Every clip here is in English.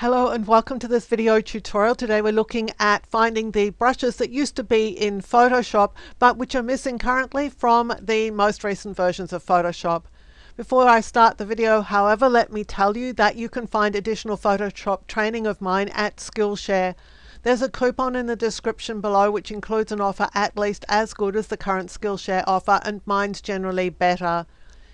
Hello and welcome to this video tutorial. Today we're looking at finding the brushes that used to be in Photoshop but which are missing currently from the most recent versions of Photoshop. Before I start the video however let me tell you that you can find additional Photoshop training of mine at Skillshare. There's a coupon in the description below which includes an offer at least as good as the current Skillshare offer and mine's generally better.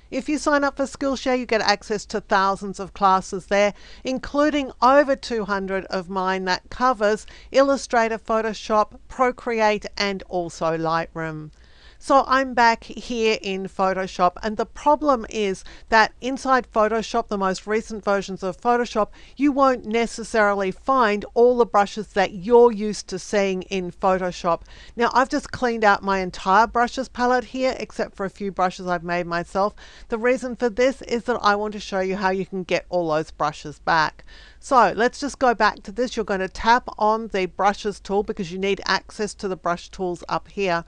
If you sign up for Skillshare, you get access to thousands of classes there, including over 200 of mine that covers Illustrator, Photoshop, Procreate, and also Lightroom. So I'm back here in Photoshop and the problem is that inside Photoshop, the most recent versions of Photoshop, you won't necessarily find all the brushes that you're used to seeing in Photoshop. Now I've just cleaned out my entire brushes palette here except for a few brushes I've made myself. The reason for this is that I want to show you how you can get all those brushes back. So let's just go back to this. You're going to tap on the brushes tool because you need access to the brush tools up here.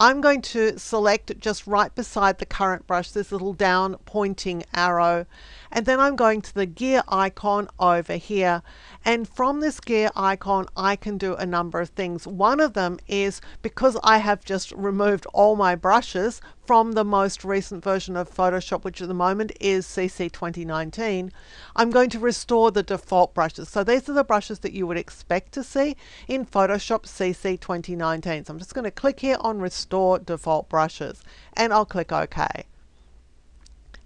I'm going to select just right beside the current brush this little down pointing arrow and then I'm going to the gear icon over here and from this gear icon I can do a number of things. One of them is because I have just removed all my brushes from the most recent version of Photoshop which at the moment is CC 2019 I'm going to restore the default brushes. So these are the brushes that you would expect to see in Photoshop CC 2019. So I'm just going to click here on restore default brushes and I'll click OK.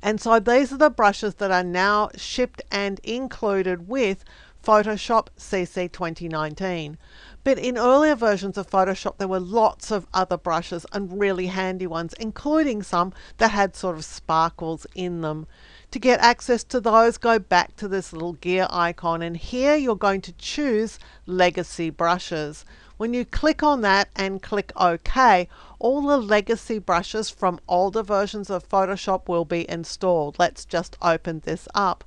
And so these are the brushes that are now shipped and included with Photoshop CC 2019. But in earlier versions of Photoshop, there were lots of other brushes and really handy ones, including some that had sort of sparkles in them. To get access to those, go back to this little gear icon and here you're going to choose Legacy Brushes. When you click on that and click OK, all the legacy brushes from older versions of Photoshop will be installed. Let's just open this up.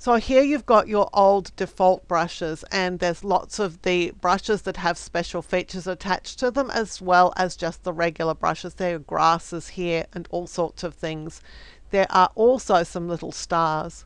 So here you've got your old default brushes and there's lots of the brushes that have special features attached to them as well as just the regular brushes. There are grasses here and all sorts of things. There are also some little stars.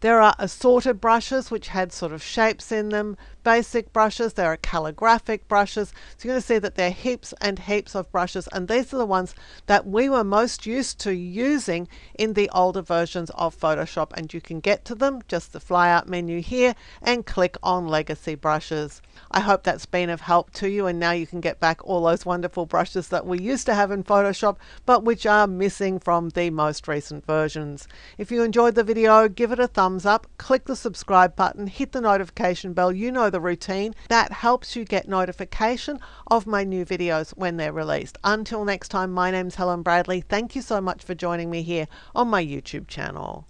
There are assorted brushes which had sort of shapes in them, basic brushes, there are calligraphic brushes. So you're going to see that there are heaps and heaps of brushes and these are the ones that we were most used to using in the older versions of Photoshop and you can get to them, just the flyout menu here and click on legacy brushes. I hope that's been of help to you and now you can get back all those wonderful brushes that we used to have in Photoshop but which are missing from the most recent versions. If you enjoyed the video, give it a thumbs up, click the subscribe button, hit the notification bell. You know the routine. That helps you get notification of my new videos when they're released. Until next time, my name's Helen Bradley. Thank you so much for joining me here on my YouTube channel.